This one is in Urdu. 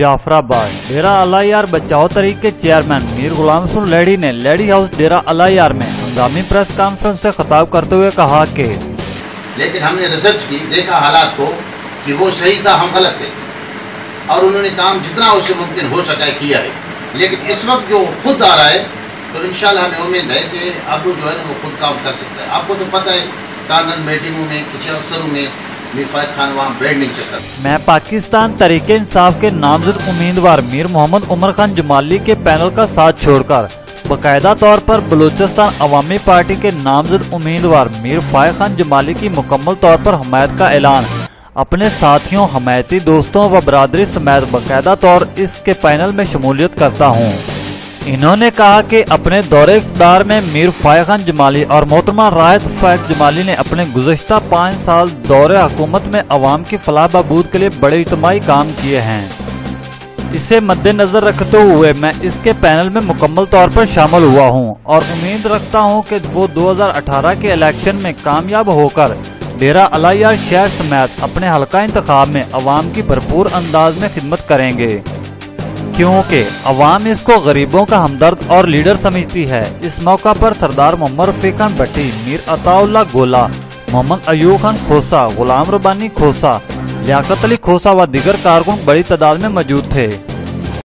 جعفر آباد ڈیرا اللہ یار بچاؤ تحریک کے چیئرمین۔ میر غلام سن لیڈی نے لیڈی ہاؤس ڈیرا اللہ یار میں ہنگامی پریس کانفرنس سے خطاب کرتے ہوئے کہا کہ لیکن ہم نے ریسرچ کی، دیکھا حالات کو کہ وہ صحیح تھا، ہم غلط تھے۔ اور انہوں نے کام جتنا اس سے ممکن ہو سکا ہے، کیا ہے۔ لیکن اس وقت جو خود آ رہا ہے، تو انشاءاللہ ہمیں امید ہے کہ اب وہ جو ہے وہ خود کام کر سکتا ہے۔ آپ کو تو پتہ ہے کانن میٹنگوں میں کسی افسروں میں میں پاکستان طریقہ انصاف کے نامزد امیدوار میر محمد عمر خان جمالی کے پینل کا ساتھ چھوڑ کر، باقاعدہ طور پر بلوچستان عوامی پارٹی کے نامزد امیدوار میر فائق خان جمالی کی مکمل طور پر حمایت کا اعلان۔ اپنے ساتھیوں، حمایتی دوستوں و برادری سمیت باقاعدہ طور اس کے پینل میں شمولیت کرتا ہوں۔ انہوں نے کہا کہ اپنے دور اقدار میں میر فائقان جمالی اور محترمہ رائد فائق جمالی نے اپنے گزشتہ پانچ سال دور حکومت میں عوام کی فلاح بہبود کے لیے بڑے اجتماعی کام کیے ہیں۔ اسے مد نظر رکھتے ہوئے میں اس کے پینل میں مکمل طور پر شامل ہوا ہوں اور امید رکھتا ہوں کہ وہ دو ہزار اٹھارہ کے الیکشن میں کامیاب ہو کر ڈیرا علیہ شہر سمیت اپنے حلقہ انتخاب میں عوام کی بھرپور انداز میں خدمت کریں گے۔ کیونکہ عوام اس کو غریبوں کا ہمدرد اور لیڈر سمجھتی ہے۔ اس موقع پر سردار محمد رفیع خان بٹی میر عطا اللہ گولا محمد ایوب خان کھوسا غلام ربانی کھوسا لیاقت علی کھوسا و دیگر کارکن بڑی تعداد میں موجود تھے۔